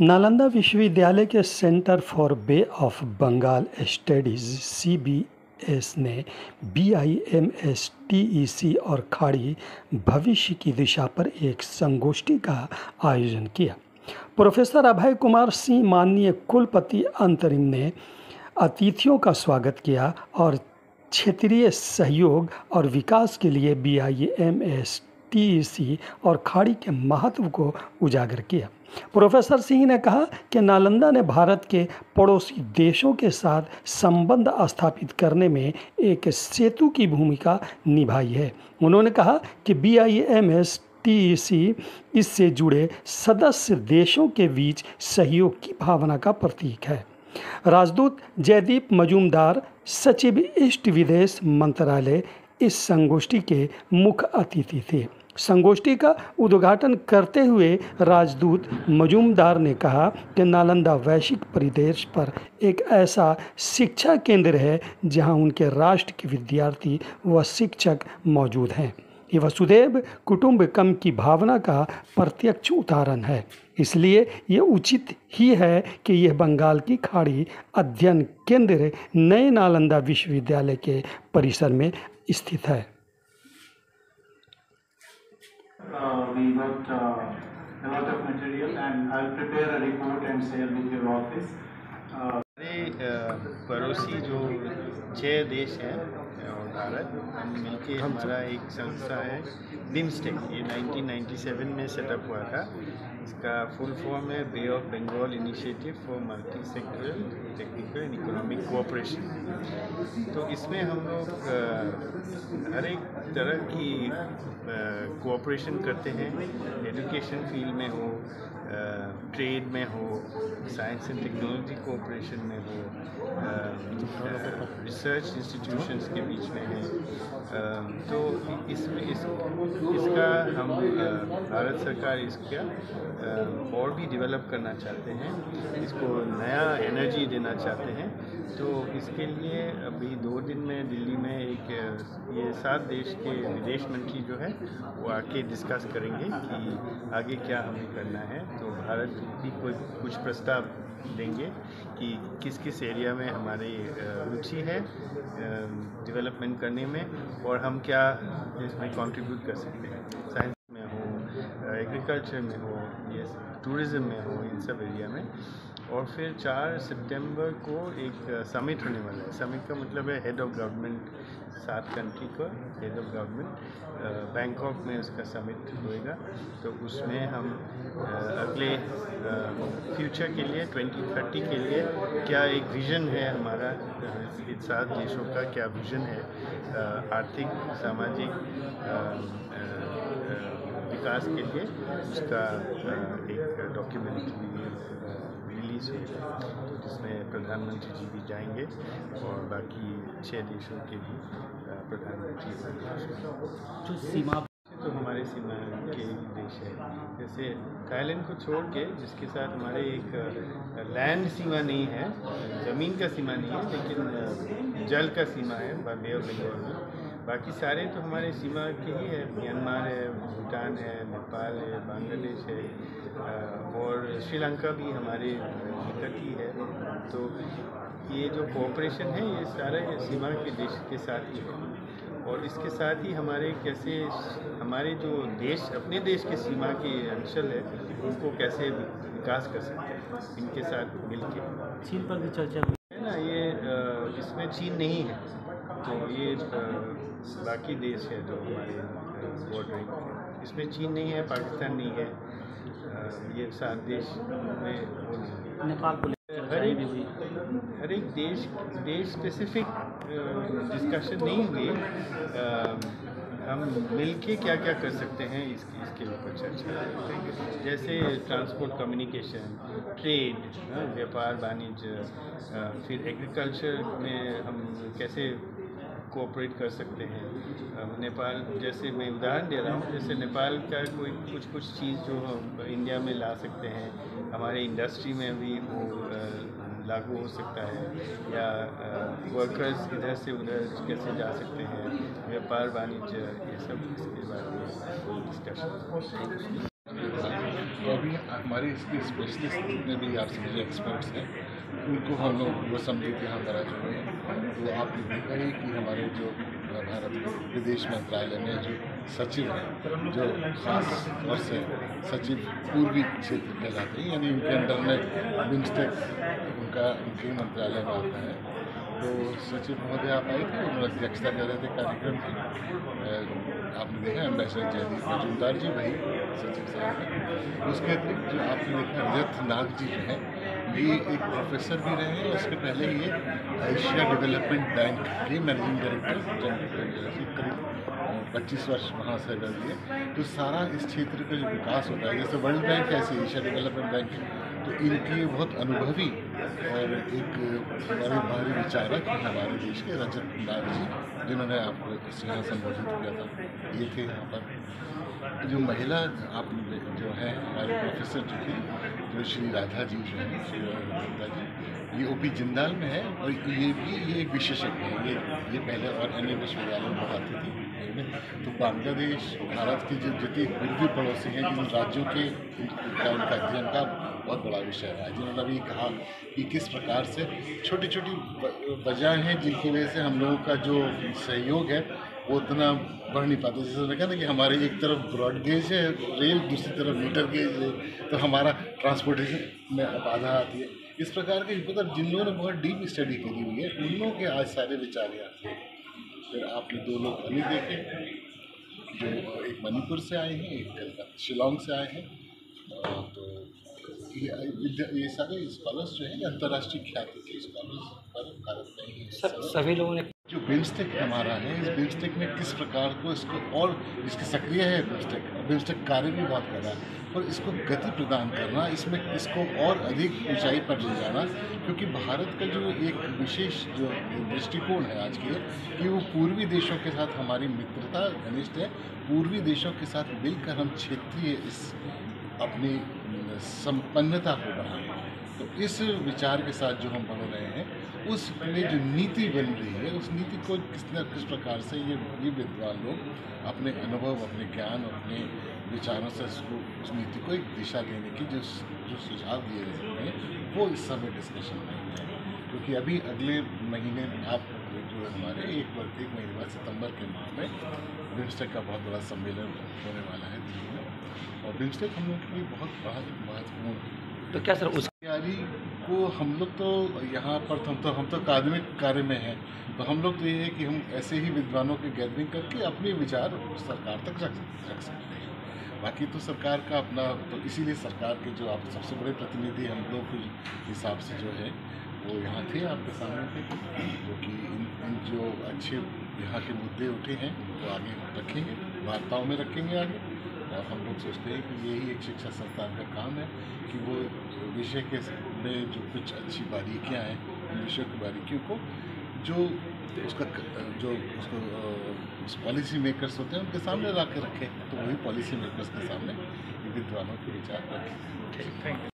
नालंदा विश्वविद्यालय के centre for Bay of Bengal studies C S ने B I M S T E C और खाड़ी भविष्य की दिशा पर एक संगोष्ठी का आयोजन किया। प्रोफेसर अभय कुमार सिंह, माननीय कुलपति अंतरिम ने अतिथियों का स्वागत किया और क्षेत्रीय सहयोग और विकास के लिए बीआईएमएस टीईसी और खाड़ी के महत्व को उजागर किया। प्रोफेसर सिंह ने कहा कि नालंदा ने भारत के पड़ोसी देशों के साथ संबंध स्थापित करने में एक सेतु की भूमिका निभाई है। उन्होंने कहा कि बीआईएमएस टीईसी इससे जुड़े सदस्य देशों के बीच सहयोग की भावना का प्रतीक है। राजदूत जयदीप मजूमदार, सचिव ईस्ट विदेश मंत्रालय इस संगोष्ठी के मुख्य अतिथि थे। संगोष्ठी का उद्घाटन करते हुए राजदूत मजूमदार ने कहा कि नालंदा वैश्विक परिदेश पर एक ऐसा शिक्षा केंद्र है जहाँ उनके राष्ट्र के विद्यार्थी व शिक्षक मौजूद हैं। ये वसुदेव कुटुंबकम की भावना का प्रत्यक्ष उदाहरण है। इसलिए ये उचित ही है कि यह बंगाल की खाड़ी अध्ययन केंद्र नए नालंदा विश्वविद्यालय के परिसर में स्थित है। Uh, we got uh, a lot of material and I'll prepare a report and share with your office. Uh, पड़ोसी जो छः देश हैं भारत हम मिलके हमारा एक संस्था है बिम्स्टेक ये 1997 में सेटअप हुआ था। इसका फुल फॉर्म है Bay of Bengal initiative for multi sectoral technical and economic cooperation तो इसमें हम लोग हर एक तरह की कोऑपरेशन करते हैं। एजुकेशन फ़ील्ड में हो ट्रेड में हो साइंस एंड टेक्नोलॉजी कोऑपरेशन में हो रिसर्च इंस्टीट्यूशंस के बीच में है। तो इसमें इस इसका हम भारत सरकार इसका और भी डेवलप करना चाहते हैं इसको नया एनर्जी देना चाहते हैं। तो इसके लिए अभी दो दिन में दिल्ली में एक, ये सात देश के विदेश मंत्री जो है, वो आके डिस्कस करेंगे कि आगे क्या हमें करना है। तो भारत भी कोई कुछ प्रस्ताव देंगे कि किस किस एरिया में हमारी रुचि है डेवलपमेंट करने में और हम क्या इसमें कंट्रीब्यूट कर सकते हैं। साइंस में हो एग्रीकल्चर में हो ये टूरिज़्म में हो, इन सब एरिया में। और फिर चार सितंबर को एक समिट होने वाला है। समिट का मतलब है हेड ऑफ़ गवर्नमेंट सात कंट्री का हेड ऑफ़ गवर्नमेंट बैंकॉक में उसका समिट होएगा। तो उसमें हम अगले फ्यूचर के लिए 2030 के लिए क्या एक विज़न है हमारा सात देशों का क्या विज़न है आर्थिक, सामाजिक विकास के लिए उसका एक डॉक्यूमेंट रिलीज़ होगा तो जिसमें प्रधानमंत्री जी भी जाएँगे और बाकी छः देशों के भी प्रधानमंत्री जो सीमा तो हमारे सीमा के देश है। जैसे थाईलैंड को छोड़ के जिसके साथ हमारे एक लैंड सीमा नहीं है ज़मीन का सीमा नहीं है लेकिन जल का सीमा है बे ऑफ़ बंगाल में। बाकी सारे तो हमारे सीमा के ही है म्यांमार है भूटान है नेपाल है बांग्लादेश है और श्रीलंका भी हमारे निकट ही। है तो ये जो कोऑपरेशन है ये सारे सीमा के देश के साथ ही है। और इसके साथ ही हमारे कैसे हमारे जो देश अपने देश के सीमा के अंचल है उनको कैसे विकास कर सकते हैं इनके साथ मिलके। चीन पर भी चर्चा हुई। है ना ये इसमें चीन नहीं है तो ये बाकी देश है जो हमारे बॉर्डर इसमें चीन नहीं है पाकिस्तान नहीं है। ये सात देश में नेपाल हर एक हर एक देश देश स्पेसिफिक डिस्कशन नहीं हुई हम मिलके क्या क्या कर सकते हैं इसके इसके ऊपर चर्चा। जैसे ट्रांसपोर्ट कम्युनिकेशन ट्रेड व्यापार वाणिज्य फिर एग्रीकल्चर में हम कैसे कोऑपरेट कर सकते हैं। नेपाल, जैसे मैं उदाहरण दे रहा हूँ, जैसे नेपाल का कोई कुछ कुछ चीज़ जो हम इंडिया में ला सकते हैं, हमारे इंडस्ट्री में भी वो लागू हो सकता है। या वर्कर्स इधर से उधर कैसे जा सकते हैं व्यापार वाणिज्य ये सब इसके बारे में डिस्कशन अभी हमारे इसके स्पेशलिस्ट जितने भी आप समझिए एक्सपर्ट्स हैं, उनको हम लोग वो सम्मिलित यहाँ करा चुके हैं। तो आपने देखा ही कि हमारे जो भारत विदेश मंत्रालय में जो सचिव हैं, जो खास तौर से सचिव पूर्वी क्षेत्र कहलाते हैं, यानी उनके अंडर में बिम्स्टेक उनका उनके मंत्रालय में आता है। तो सचिव महोदय, आप आए थे? उन्होंने अध्यक्षता कर रहे थे कार्यक्रम की। आपने देखा एम्बेसडर जयदीप मजूमदार जी, वही सचिव साहब हैं। उसके अतिरिक्त जो आपने देखा रथ नाग जी हैं ये एक प्रोफेसर भी रहे हैं। उसके पहले ये एशिया डेवलपमेंट बैंक के मैनेजिंग डायरेक्टर जनरल करीब पच्चीस वर्ष वहाँ से कर दिए तो सारा इस क्षेत्र का जो विकास होता है, जैसे वर्ल्ड बैंक ऐसे एशिया डेवलपमेंट बैंक तो इनके बहुत अनुभवी और एक बड़े भारी विचारक हमारे देश के रजत लाल जी, जिन्होंने आपको यहाँ संबोधित किया था। ये थे यहाँ पर। जो महिला आप जो है, हमारे प्रोफेसर जो थे जो श्री राधा जी जो हैं, श्री राधा जी, ये ओपी जिंदाल में है और ये भी, ये एक विशेषज्ञ है। ये ये पहले और अन्य विश्वविद्यालय में पढ़ाती थी। तो बांग्लादेश भारत की जो जितने पूर्वी पड़ोसी हैं, जिन राज्यों के का उनका अध्ययन का बहुत बड़ा विषय है। जिन्होंने अभी कहा कि किस प्रकार से छोटी छोटी वजह हैं, जिनकी वजह से हम लोगों का जो सहयोग है, वो उतना बढ़ नहीं पाता। जैसे मैंने कहा ना कि हमारे एक तरफ़ ब्रॉड गेज है, रेल दूसरी तरफ़ मीटर गेज है तो हमारा ट्रांसपोर्टेशन में बाधा आती है। इस प्रकार के मतलब जिन लोगों ने बहुत डीप स्टडी करी हुई है, उन लोगों के आज सारे विचार आते हैं। फिर आपने दो लोग अभी देखे, जो एक मणिपुर से आए हैं, एक शिलोंग से आए हैं। तो ये ये सारे स्कॉलर्स जो हैं, अंतर्राष्ट्रीय ख्याति के स्कॉलर्स पर भारत में ही सभी लोगों ने जो बिम्स्टेक हमारा है, इस बिम्स्टेक में किस प्रकार को इसको और इसकी सक्रिय है बिम्स्टेक बिम्स्टेक कार्य भी बहुत कर रहा है। और इसको गति प्रदान करना, इसमें इसको और अधिक ऊंचाई पर ले जाना, क्योंकि भारत का जो एक विशेष जो दृष्टिकोण है आज के, कि वो पूर्वी देशों के साथ हमारी मित्रता घनिष्ठ है। पूर्वी देशों के साथ मिलकर हम क्षेत्रीय इस अपनी संपन्नता को बढ़ाएँ। तो इस विचार के साथ जो हम बढ़ रहे हैं, उसमें जो नीति बन रही है, उस नीति को किस न किस प्रकार से ये ये विद्वान लोग अपने अनुभव, अपने ज्ञान, अपने विचारों से उसको उस नीति को एक दिशा देने की जो जो सुझाव दिए गए हैं, वो इस समय डिस्कशन में है। क्योंकि अभी अगले महीने आप जो है हमारे एक वर्ष एक महीने बाद सितंबर के माह में बिम्स्टेक का बहुत बड़ा सम्मेलन होने वाला है दिल्ली में। और बिम्स्टेक हम लोग के लिए बहुत बड़ा, महत्वपूर्ण तो क्या सर उस तैयारी को हम लोग तो यहाँ पर तो हम तो हम तो अकादमिक कार्य में हैं। तो हम लोग तो ये है कि हम ऐसे ही विद्वानों की गैदरिंग करके अपने विचार सरकार तक रख रख सकते हैं। बाकी तो सरकार का अपना तो इसीलिए सरकार के जो आप सबसे बड़े प्रतिनिधि हम लोग के हिसाब से जो है वो यहाँ थे आपके सामने। थे जो कि इन, इन जो अच्छे यहाँ के मुद्दे उठे हैं उनको आगे रखेंगे वार्ताओं में रखेंगे आगे। हम लोग सोचते हैं कि यही एक शिक्षा संस्थान का काम है कि वो विषय के में जो कुछ अच्छी बारीकियाँ हैं, उन विषय की बारीकियों को जो उसका जो उसको उस पॉलिसी मेकर्स होते हैं, उनके सामने ला के रखें। तो वही पॉलिसी मेकर्स के सामने विद्वानों के विचार रखें। Thank you